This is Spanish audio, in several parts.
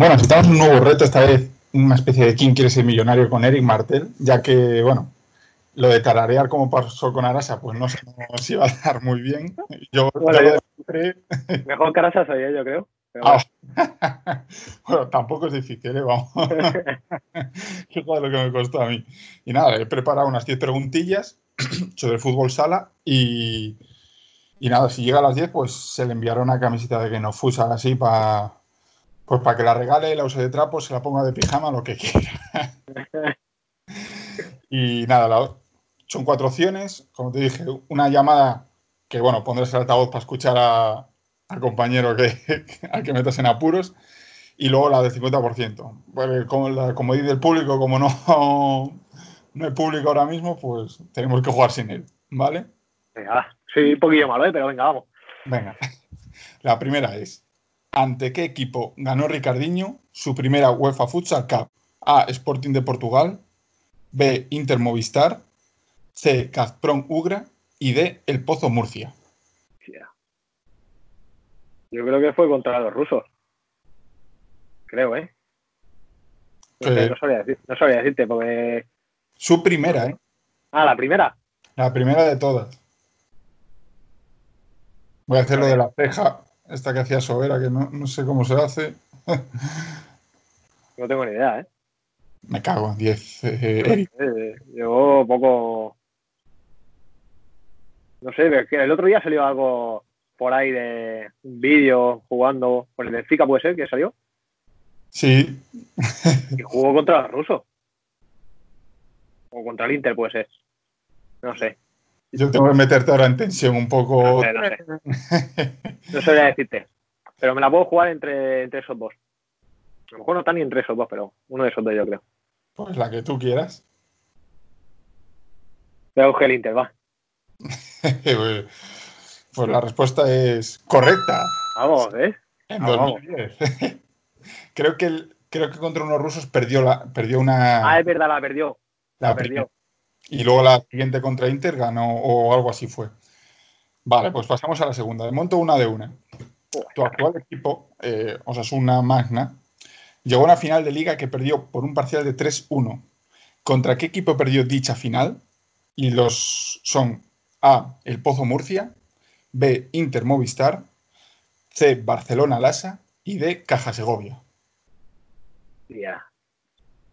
Bueno, necesitamos un nuevo reto, esta vez una especie de quién quiere ser millonario con Eric Martel, ya que, bueno, lo de tararear como pasó con Arasa, pues no se nos iba a dar muy bien. Yo, bueno, Mejor que Arasa soy yo, creo. Ah. bueno. tampoco es difícil, ¿eh? vamos. Fíjate lo que me costó a mí. Y nada, he preparado unas 10 preguntillas sobre el fútbol sala y, y nada, si llega a las 10, pues se le enviará una camiseta de que no fusa así para pues para que la regale, la use de trapo, se la ponga de pijama, lo que quiera. y nada, son cuatro opciones. Como te dije, una llamada que, bueno, pondrás el altavoz para escuchar al compañero que, al que metas en apuros. Y luego la del 50%. Pues, como, la, como dice el público, como no, no hay público ahora mismo, pues tenemos que jugar sin él, ¿vale? Venga, soy un poquillo malo, ¿eh? pero venga, vamos. Venga. La primera es, ¿Ante qué equipo ganó Ricardiño su primera UEFA Futsal Cup? A. Sporting de Portugal. B. Inter Movistar. C. Gazprom Ugra. Y D. El Pozo Murcia. Yo creo que fue contra los rusos. Creo, ¿eh? No, sabría, decirte porque... Su primera, ¿eh? Ah, la primera. La primera de todas. Voy a hacer lo de la ceja esta que hacía Sobera, que no, sé cómo se hace. no tengo ni idea, ¿eh? Me cago en 10. Eh, yo poco. No sé, el otro día salió algo por ahí de un vídeo jugando con el Benfica, puede ser que salió. Sí. y jugó contra los rusos. O contra el Inter, puede ser. No sé. Yo tengo que meterte ahora en tensión un poco. No sé, no sé. No sabría decirte. Pero me la puedo jugar entre, entre esos dos. A lo mejor no está ni entre esos dos, pero uno de esos dos yo creo. Pues la que tú quieras. Voy a coger el Inter, va. pues la respuesta es correcta. Vamos, ¿eh? En 2010. creo que creo que contra unos rusos perdió la perdió una. Ah, es verdad, la perdió. La, perdió. Y luego la siguiente contra Inter ganó, o algo así fue. Vale, pues pasamos a la segunda. De monto una de una. Tu actual equipo, eh, una Magna, llegó a una final de liga que perdió por un parcial de 3-1. ¿Contra qué equipo perdió dicha final? Y los son A. El Pozo Murcia, B. Inter Movistar, C. Barcelona Lasa y D. Caja Segovia. Ya.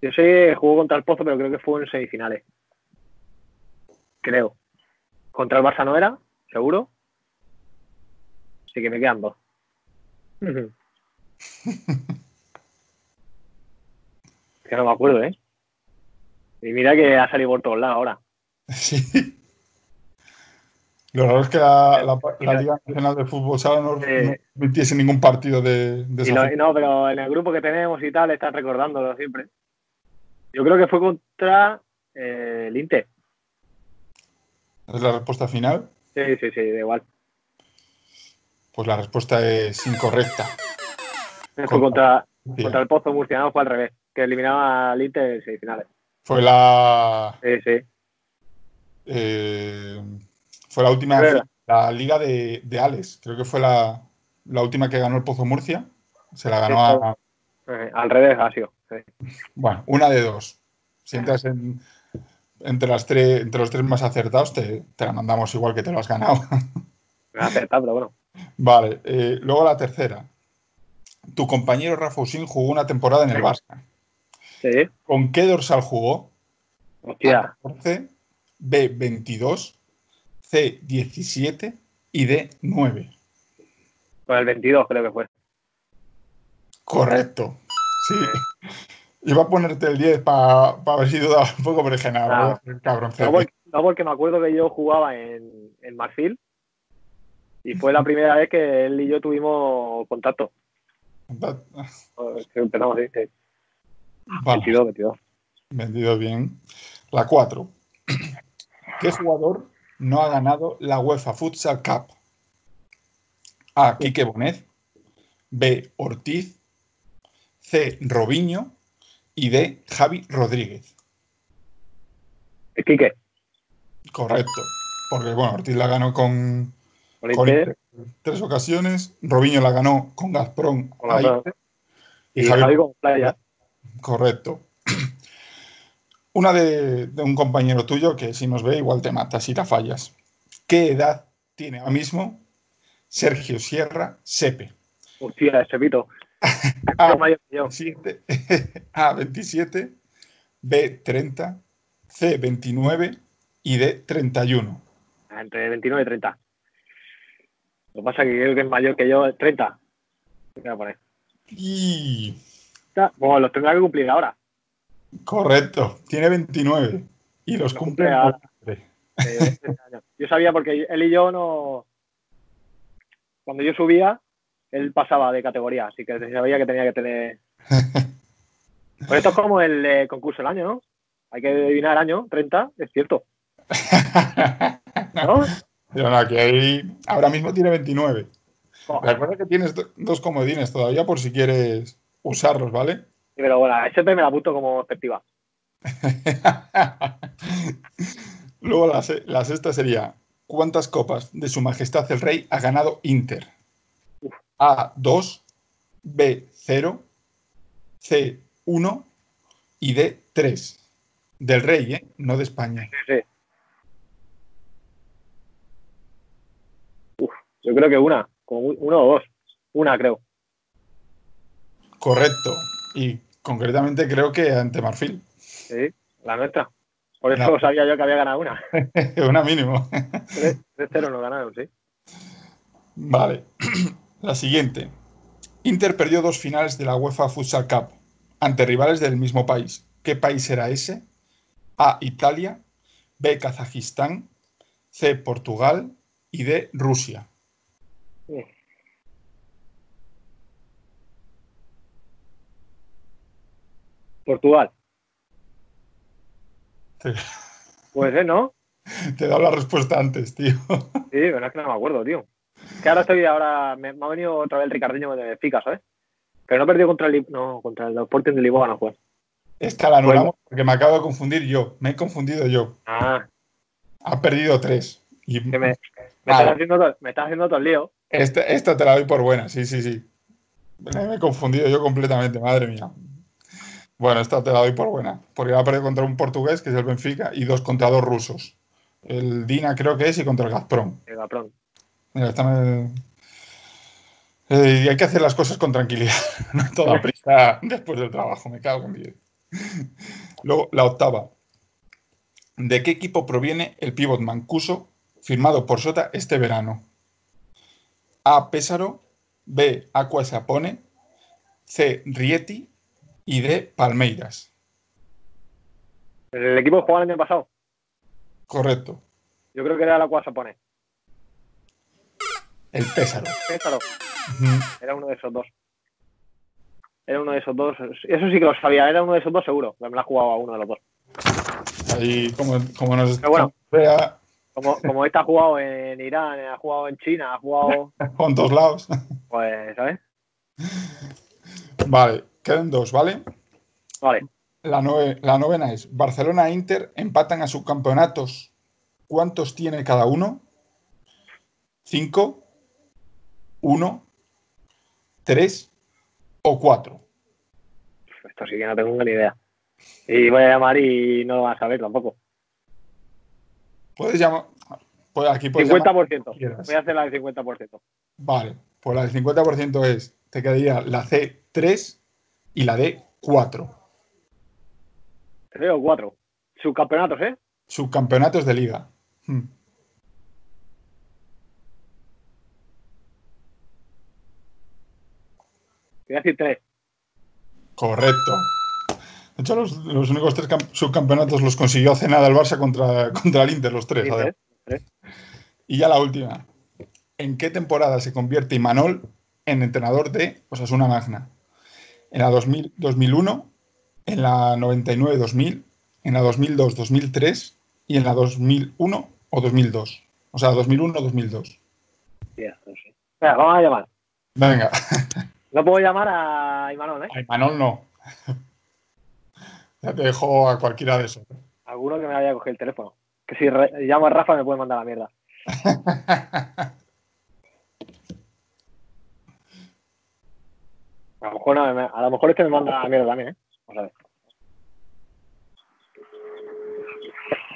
Yo sé, jugó contra el Pozo, pero creo que fue en semifinales creo. Contra el Barça no era, seguro. Así que me quedan dos. que no me acuerdo, ¿eh? Y mira que ha salido por todos lados ahora. Sí. Lo raro es que la, Liga Nacional de Fútbol Sala no metiese ningún partido de, de no, no, pero en el grupo que tenemos y tal están recordándolo siempre. Yo creo que fue contra eh, el Inter. ¿Es la respuesta final? Sí, sí, sí, da igual. Pues la respuesta es incorrecta. Fue contra, contra, el Pozo Murcia, fue al revés, que eliminaba al Inter en semifinales. Fue la. Sí, sí. Eh, fue la última. La liga de, de Alex. Creo que fue la, la, última que ganó el Pozo Murcia. Se la ganó a. Eh, al revés, Gasio. Sí. Bueno, una de dos. Si entras en, entre, las tres, entre los tres más acertados, te, la mandamos igual que te lo has ganado. Me acertado, pero bueno. Vale, eh, luego la tercera. Tu compañero Rafa Usín jugó una temporada en el Barça. Sí. ¿Con qué dorsal jugó? Hostia. A14, B22, C17 y D9. Con el 22 creo que fue. Correcto. Sí. Iba a ponerte el 10 para ver si dudaba un poco, pero dije, nada, cabrón. No porque, me acuerdo que yo jugaba en, en Marfil y fue la primera vez que él y yo tuvimos contacto. Empezamos así. 22, 22. 22 bien. La 4. ¿Qué jugador no ha ganado la UEFA Futsal Cup? A. Quique Bonet. B. Ortiz. C. Robiño y de Javi Rodríguez. Quique. Correcto. Porque, bueno, Ortiz la ganó con, tres ocasiones. Robinho la ganó con Gazprom. Y, Javi, con playa. Correcto. Una de, un compañero tuyo que si nos ve igual te mata si la fallas. ¿Qué edad tiene ahora mismo Sergio Sierra Sepe? Hostia, A, 27, A, 27, B, 30, C, 29 y D, 31. Entre 29 y 30. Lo que pasa es que creo que es mayor que yo, 30. voy a poner. Y... Bueno, los tendrá que cumplir ahora. Correcto, tiene 29 y los cumple ahora. Yo sabía porque él y yo no. Cuando yo subía, él pasaba de categoría, así que sabía que tenía que tener. Pues esto es como el concurso del año, ¿no? Hay que adivinar el año, 30, es cierto. ¿No? Pero no, aquí hay... ahora mismo tiene 29. Recuerda que tienes dos comodines todavía por si quieres usarlos, ¿vale? pero bueno, SP me la apunto como perspectiva. Luego la, sexta sería, ¿cuántas copas de Su Majestad el Rey ha ganado Inter? A, 2, B, 0, C, 1 y D, 3. Del Rey, ¿eh? No de España. Sí, sí. yo creo que una, como uno o dos. Una, creo. Correcto. Y concretamente creo que ante Marfil. Sí, la nuestra. Por eso sabía yo que había ganado una. una mínimo. 3-0 no ganaron, sí. Vale. La siguiente. Inter perdió dos finales de la UEFA Futsal Cup ante rivales del mismo país. ¿Qué país era ese? A. Italia. B. Kazajistán. C. Portugal. Y D. Rusia. Portugal. Puede ser, ¿no? Te he dado la respuesta antes, tío. Sí, pero es que no me acuerdo, tío. Que ahora estoy, ahora me, ha venido otra vez el Ricardiño de Fica, ¿sabes? Pero no he perdido contra el, no, contra el Sporting de Lisboa, no fue. Esta la anulamos porque me acabo de confundir yo. Me he confundido yo. Ah. Ha perdido tres. Y... me, me, estás haciendo todo, me estás haciendo todo el lío. Esta, esta te la doy por buena, sí, sí, sí. Me he confundido yo completamente, madre mía. Bueno, esta te la doy por buena, porque va a perder contra un portugués, que es el Benfica, y dos contra dos rusos. El Dina creo que es y contra el Gazprom. El Gazprom. Mira, esta eh, y hay que hacer las cosas con tranquilidad, no toda prisa después del trabajo, me cago en Dios. Luego, la octava. ¿De qué equipo proviene el pívot mancuso firmado por Sota este verano? A. Pésaro, B. Aqua Sapone, C. Rieti y de Palmeiras. ¿El equipo jugaba el año pasado? Correcto. Yo creo que era la Cuasapone. El Pésaro. Pésaro. Era uno de esos dos. Era uno de esos dos. Eso sí que lo sabía. Era uno de esos dos seguro. Me la ha jugado a uno de los dos. Ahí, como, como nos Pero bueno, como, como este ha jugado en Irán, ha jugado en China, ha jugado. Con todos lados. Pues, ¿sabes? Vale. Quedan dos, ¿vale? Vale. La, la novena es, Barcelona e Inter empatan a sus campeonatos. ¿Cuántos tiene cada uno? ¿Cinco? ¿Uno? ¿Tres? ¿O cuatro? Esto sí que no tengo ni idea. Y voy a llamar y no lo vas a saber tampoco. Puedes llamar... Pues aquí 50%. voy a hacer la del 50%. Vale, pues la del 50% es, te quedaría la C3 y la D, 4. 3 o 4. Subcampeonatos, ¿eh? Subcampeonatos de liga. Hmm. Voy a decir 3. Correcto. De hecho, los, los únicos tres subcampeonatos los consiguió hace nada el Barça contra, contra el Inter, los tres. ¿sabes? tres. Y ya la última. ¿En qué temporada se convierte Imanol en entrenador de Osasuna Magna? en la 2000, 2001, en la 99-2000, en la 2002-2003 y en la 2001 o 2002. O sea, 2001-2002. Yeah, no sé. Venga, vamos a llamar. Venga. No puedo llamar a Imanol, ¿eh? A Imanol no. Ya te dejo a cualquiera de esos. Alguno que me vaya a coger el teléfono. Que si llamo a Rafa me puede mandar la mierda. A lo mejor, no, a lo mejor este me manda a mierda también, ¿eh? Vamos a ver.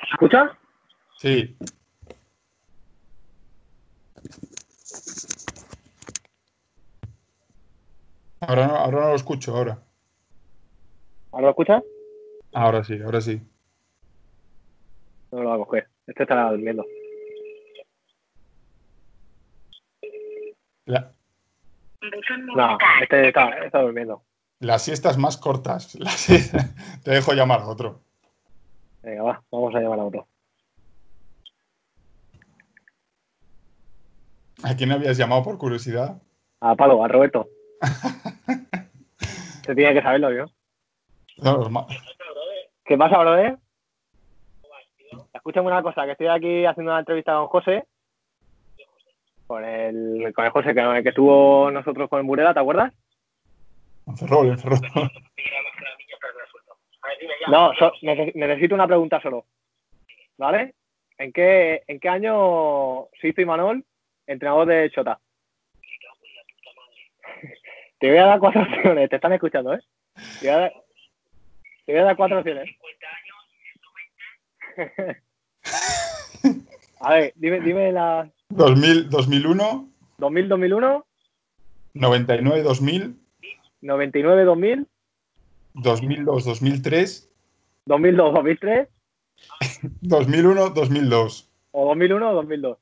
¿Se escucha? Sí. Ahora no, ahora no lo escucho, ahora. ¿Ahora lo escuchas? Ahora sí, ahora sí. No lo va a coger. Este estará durmiendo. La- No, este está, está durmiendo. las siestas más cortas. Las siestas- Te dejo llamar a otro. Venga, va, vamos a llamar a otro. ¿A quién habías llamado por curiosidad? A Palo, a Roberto. Se tiene que saberlo, yo. No, ¿Qué pasa, brother? Escúchame una cosa, que estoy aquí haciendo una entrevista con José. Con el, con el José que, que estuvo nosotros con el Burela, ¿te acuerdas? Encerró, le encerró. No, so- necesito una pregunta solo. ¿Vale? ¿En qué, ¿En qué año se hizo Imanol entrenador de Chota? Te voy a dar cuatro opciones, te están escuchando, ¿eh? Te voy a dar, te voy a dar cuatro opciones. A ver, dime, dime la 2000, 2001, 2000, 2001, 99, 2000, 99, 2000, 2002, 2003, 2002, 2003 2001, 2002. o 2001 o 2002.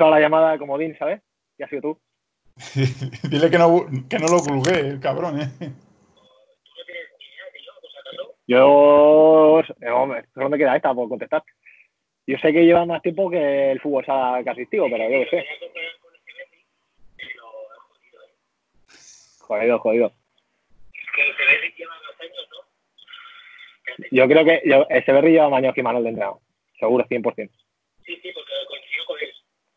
A la llamada de comodín, ¿sabes? Y ha sido tú. Dile que no, que no lo colgué, el cabrón, ¿eh? Yo, eh, hombre, solo me queda esta por contestar. Yo sé que lleva más tiempo que el fútbol sala que asistido, pero yo qué sé. Jodido, jodido. Yo creo que yo, ese Berry lleva más años que Manuel de entrenado. Seguro, 100%.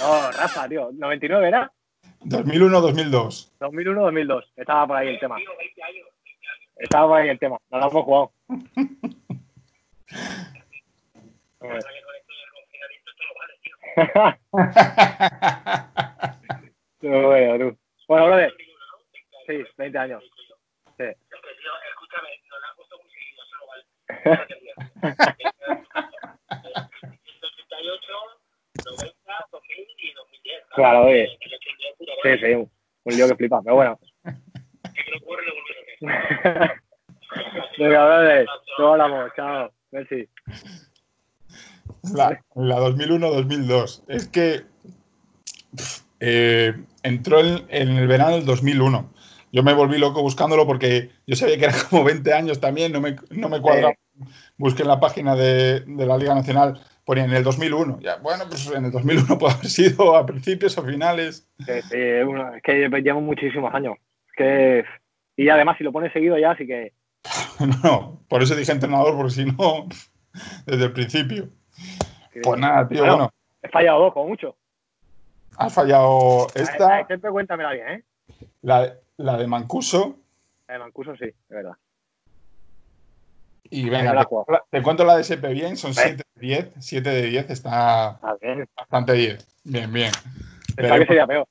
No, Rafa, tío. 99 era. 2001, 2002. 2001, 2002. Estaba por ahí el tema. Estaba por ahí el tema. No lo hemos jugado. Bueno, tú. Bueno, brother. Sí, 20 años. Sí. Claro, oye. Sí, sí, un, un lío que flipa, pero bueno. Venga, brother. Luego hablamos. Chao. Merci. La, la 2001-2002. Es que eh, entró en, en el verano del 2001. Yo me volví loco buscándolo porque yo sabía que era como 20 años también, no me, no me cuadra. Busqué en la página de, de la Liga Nacional, ponía en el 2001. Ya, bueno, pues en el 2001 puede haber sido a principios o finales. Sí, sí, uno- es que llevamos muchísimos años. Es que. Y además, si lo pones seguido ya, sí que. No, por eso dije entrenador, porque si no, desde el principio. Pues nada, tío, Bueno. bueno, He fallado dos, como mucho. has fallado esta, Siempre cuéntamela bien, ¿eh? la, la de Mancuso. La de Mancuso sí, es verdad. Y venga, la te, cuento la de SP bien, son Eh. 7 de 10. 7 de 10 está bastante 10. Bien, bien. pensaba que sería peor.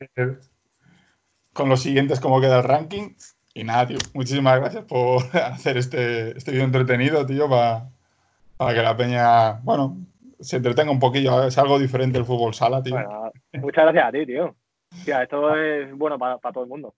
Con los siguientes cómo queda el ranking. Y nada, tío, muchísimas gracias por hacer este, este vídeo entretenido, tío, para, para que la peña, bueno, se entretenga un poquillo. Es algo diferente el fútbol sala, tío. muchas gracias a ti, tío. Tía, esto es bueno para todo el mundo.